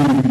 Amen.